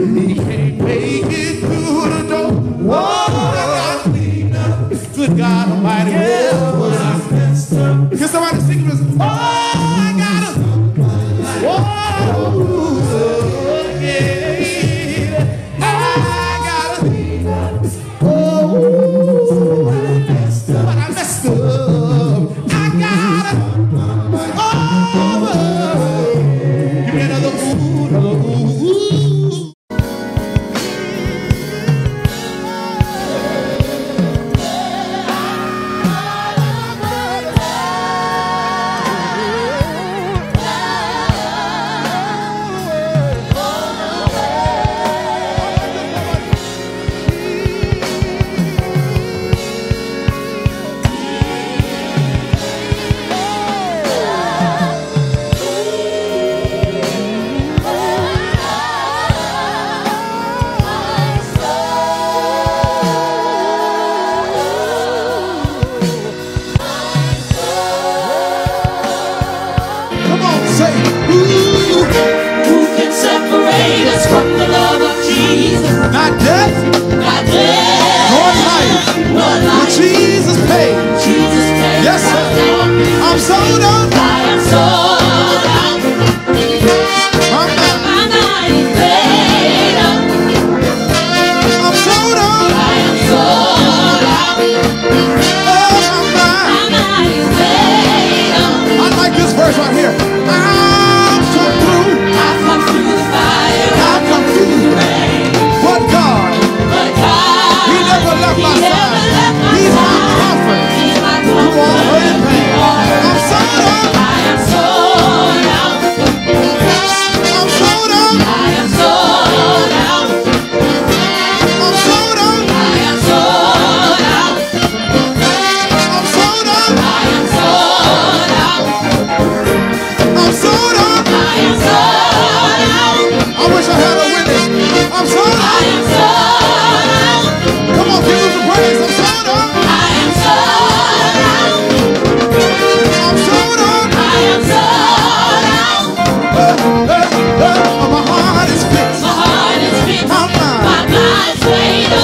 He can't make it through the door. Whoa, I got cleaned up. Good God Almighty, yeah. what I messed up? Can somebody sing this? Oh!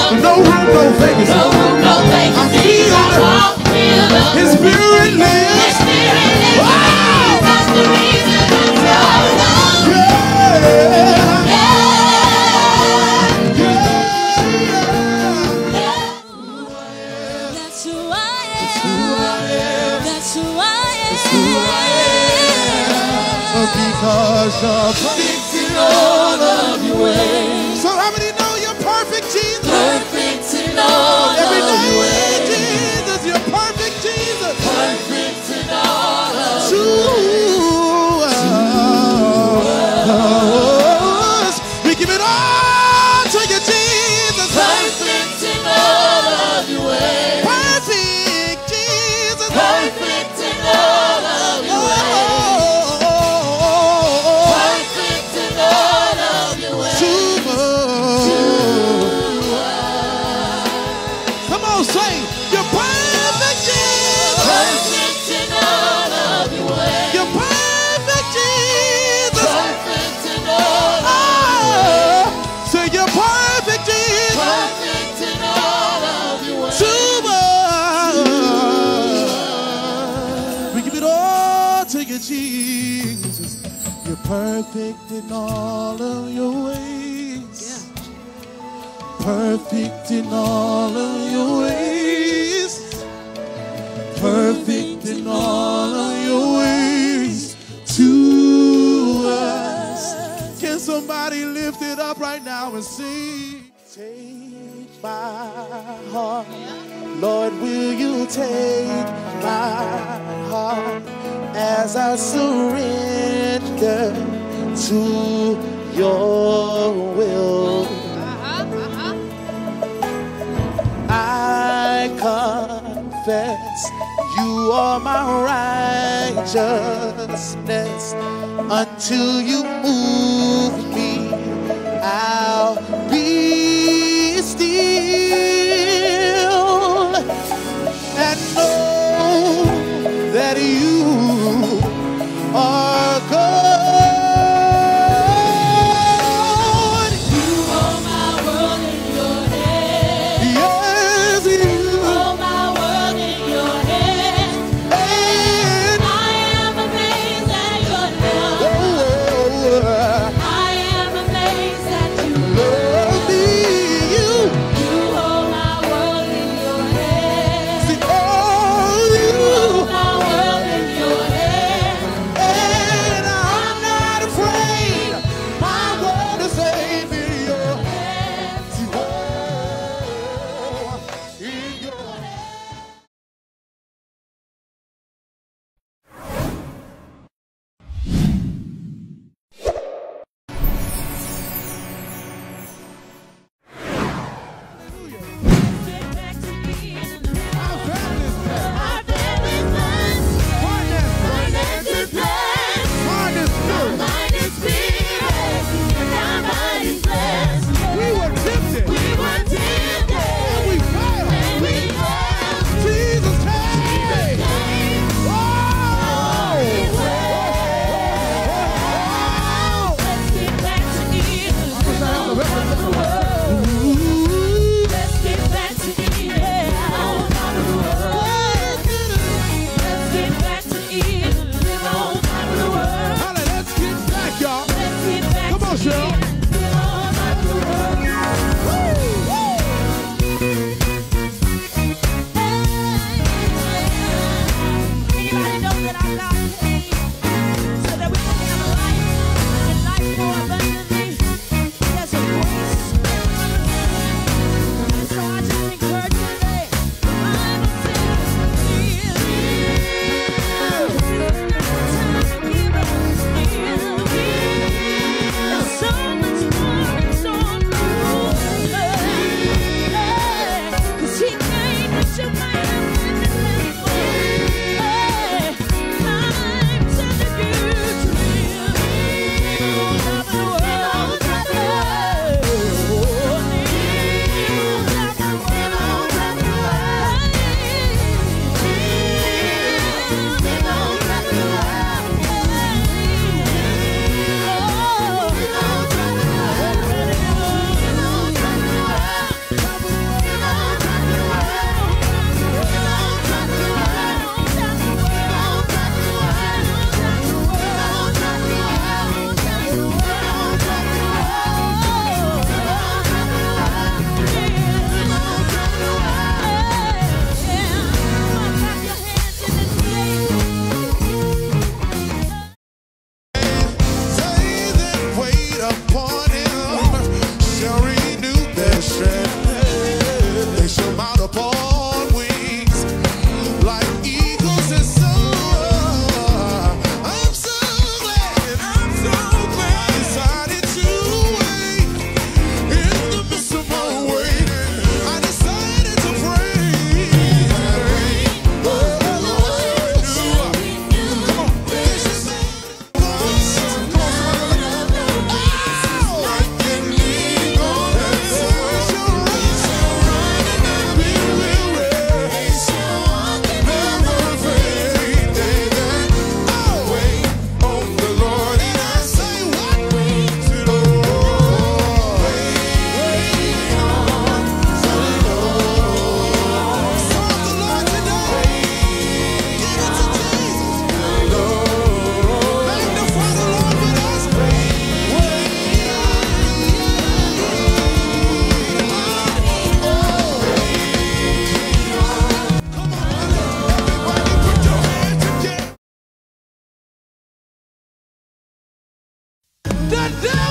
No perfect in all of your ways. Yeah. Perfect in all of your ways. Perfect in all of your ways to us. Can somebody lift it up right now and sing? Take my heart. Lord, will you take my heart as I surrender? to your will. I confess you are my righteousness until you move me out. la. the day.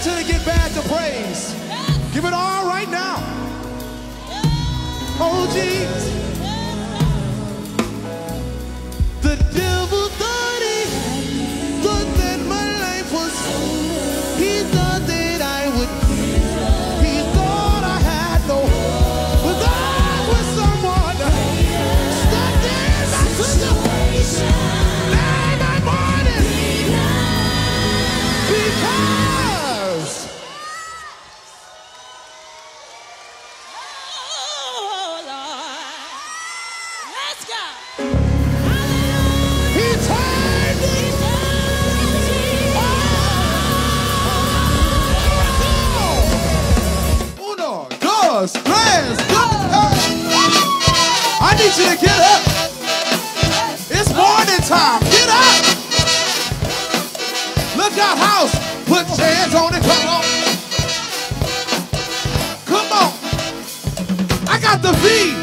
wait till it get bad to praise. Give it all right now. Oh, Jesus. The devil thought he thought that my life was. He's até o fim.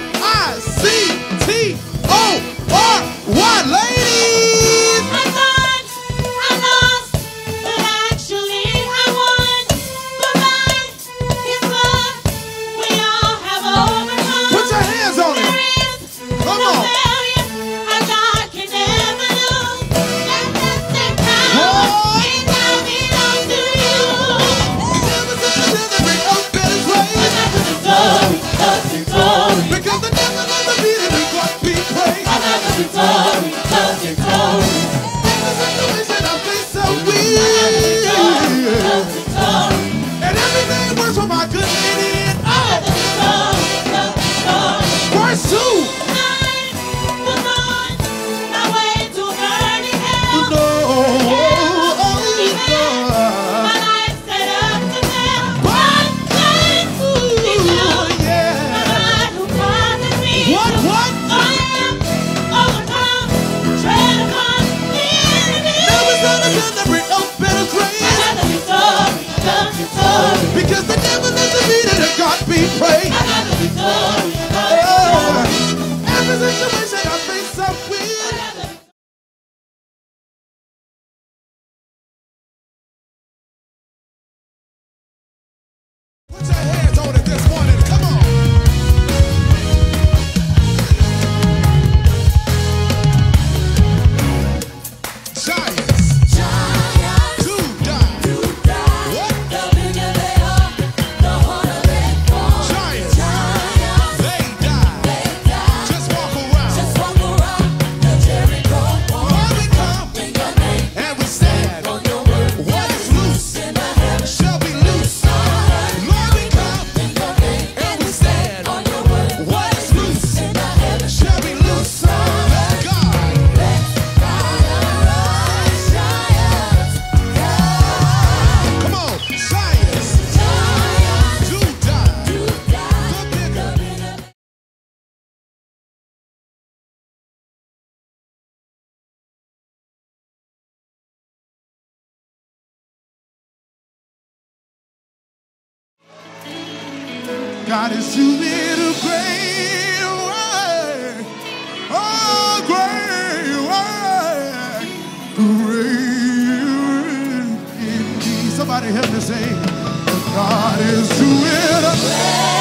God is doing a great work. Oh, great work. Great work in me. Somebody help me say, God is doing a great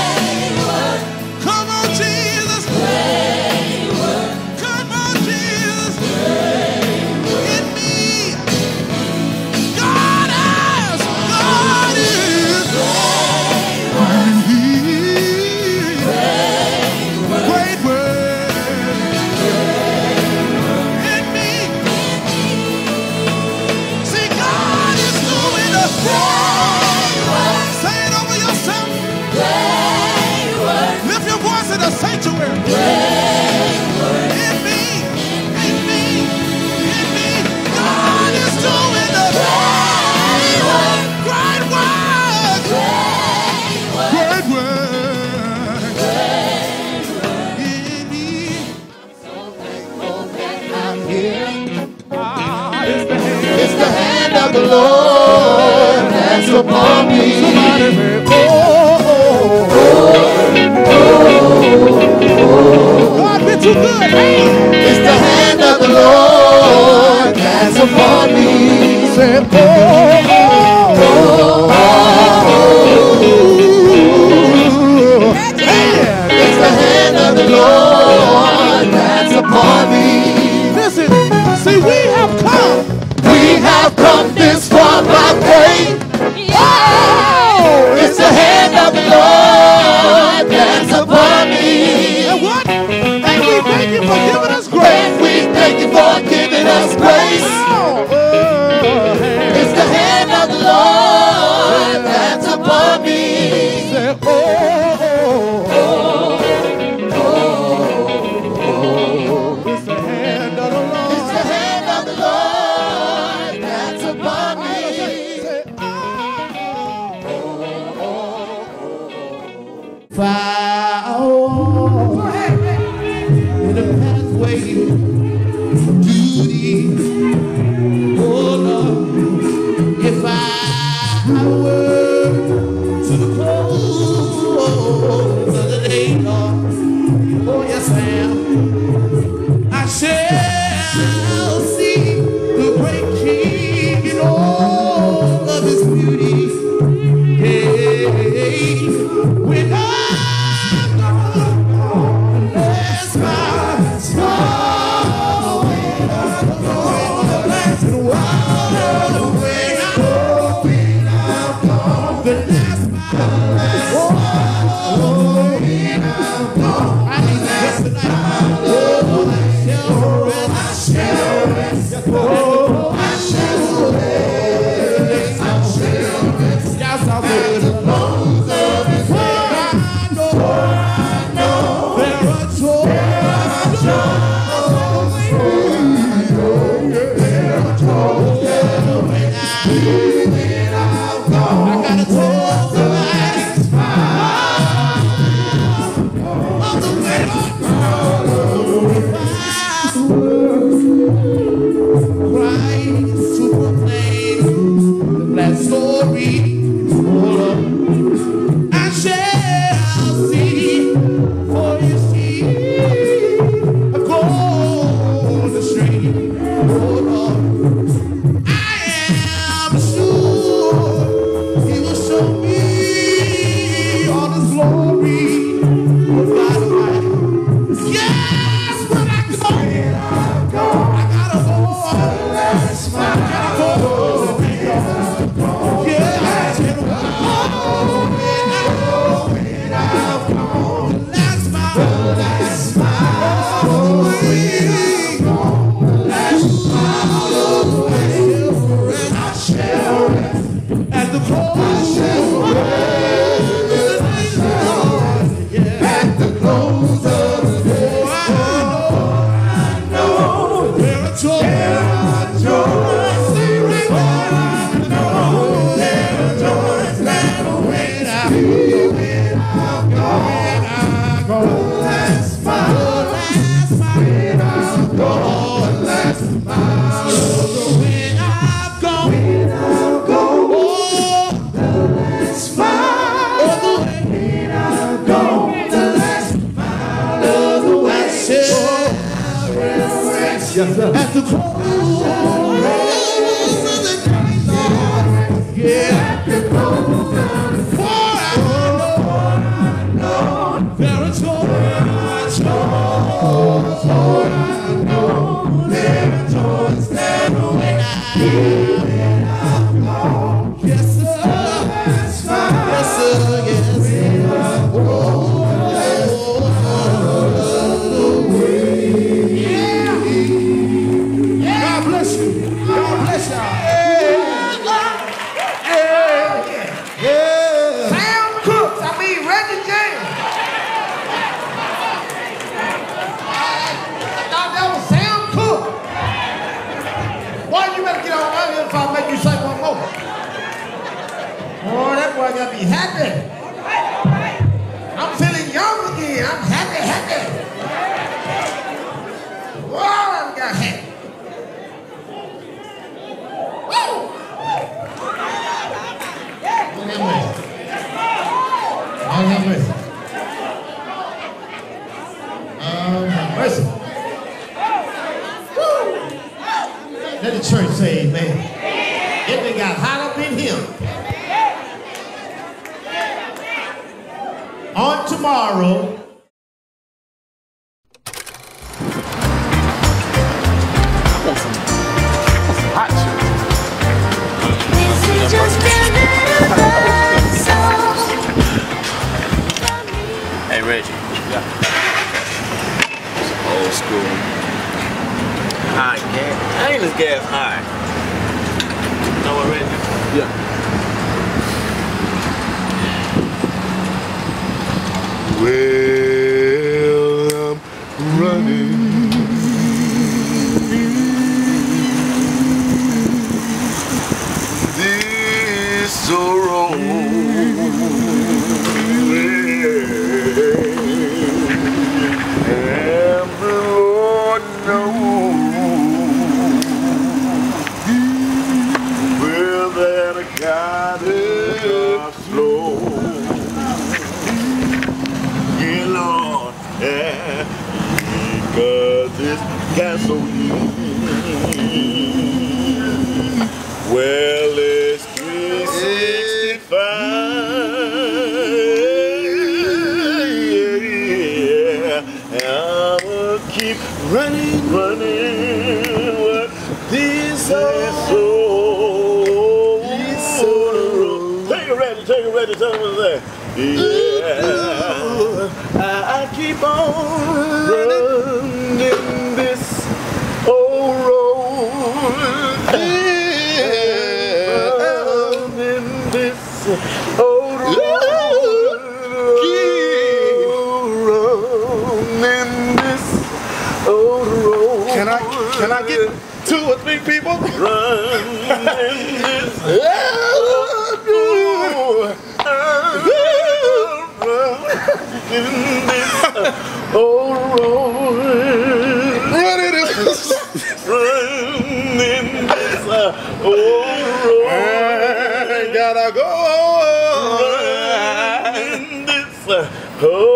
Yes, sir. The close happy. Tomorrow, Hot shit. This is just another song. Hey Reggie. Yeah. Old school. High gas. Ain't this gas high? Know what, Reggie? Yeah. Well, I'm running. This road. And the Lord knows where that God is slow. Yeah, Lord, yeah, because it's gasoline. Road. Can I can I get two or three people? Running this old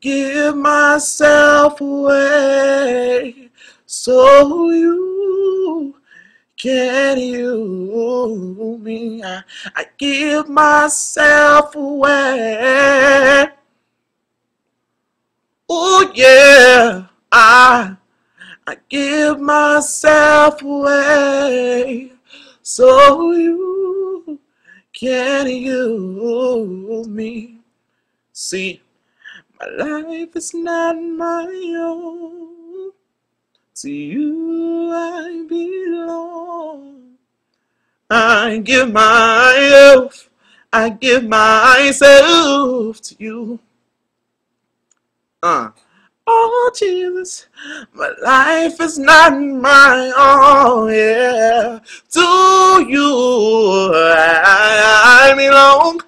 Give myself away so you can use me. I, I give myself away. Oh yeah, I I give myself away so you can use me. See, my life is not my own. To you I belong. I give myself, I give myself to you. Uh. Oh, Jesus, my life is not my own, yeah. To you I belong.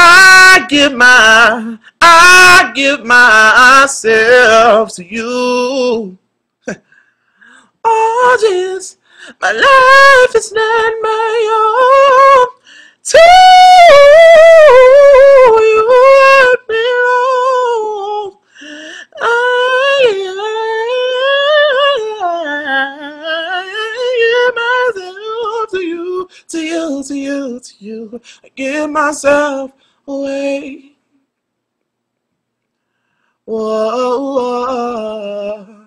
I give my, I give myself to you. Oh, Jesus, my life is not my own. To you I belong. I give myself to you, to you, to you, to you. I give myself away. Whoa, whoa.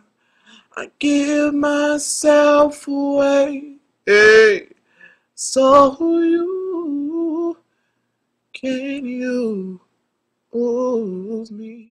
I give myself away. Hey, so you can you use me.